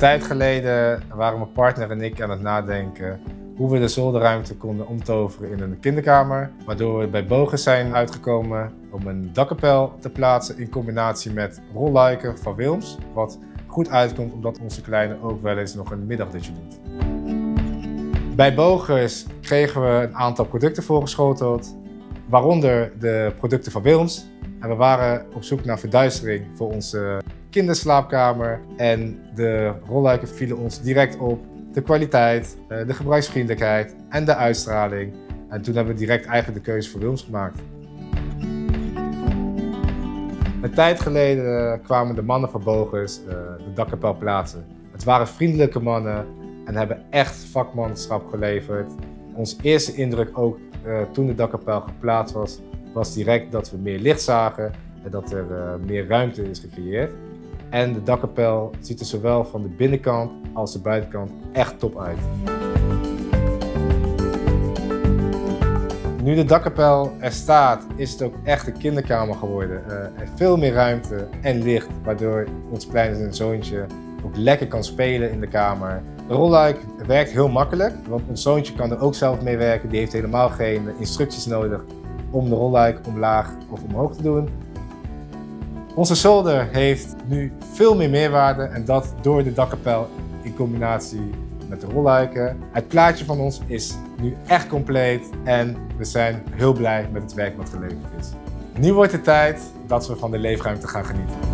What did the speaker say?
tijd geleden waren mijn partner en ik aan het nadenken hoe we de zolderruimte konden omtoveren in een kinderkamer. Waardoor we bij Bogus zijn uitgekomen om een dakkapel te plaatsen in combinatie met rolluiken van Wilms. Wat goed uitkomt omdat onze kleine ook wel eens nog een middagdutje doet. Bij Bogus kregen we een aantal producten voorgeschoteld, waaronder de producten van Wilms. En we waren op zoek naar verduistering voor onze kinderslaapkamer. En de rolluiken vielen ons direct op. De kwaliteit, eh, de gebruiksvriendelijkheid en de uitstraling. En toen hebben we direct eigenlijk de keuze voor Wilms gemaakt. Een tijd geleden kwamen de mannen van Bogus uh, de dakkapel plaatsen. Het waren vriendelijke mannen en hebben echt vakmanschap geleverd. Ons eerste indruk ook toen de dakkapel geplaatst was, was direct dat we meer licht zagen en dat er meer ruimte is gecreëerd. En de dakkapel ziet er zowel van de binnenkant als de buitenkant echt top uit. Nu de dakkapel er staat, is het ook echt een kinderkamer geworden. Uh, veel meer ruimte en licht, waardoor ons kleine zoontje ook lekker kan spelen in de kamer. De rolluik werkt heel makkelijk, want ons zoontje kan er ook zelf mee werken. Die heeft helemaal geen instructies nodig om de rolluik omlaag of omhoog te doen. Onze zolder heeft nu veel meer meerwaarde en dat door de dakkapel in combinatie met de rolluiken. Het plaatje van ons is nu echt compleet en we zijn heel blij met het werk wat geleverd is. Nu wordt het tijd dat we van de leefruimte gaan genieten.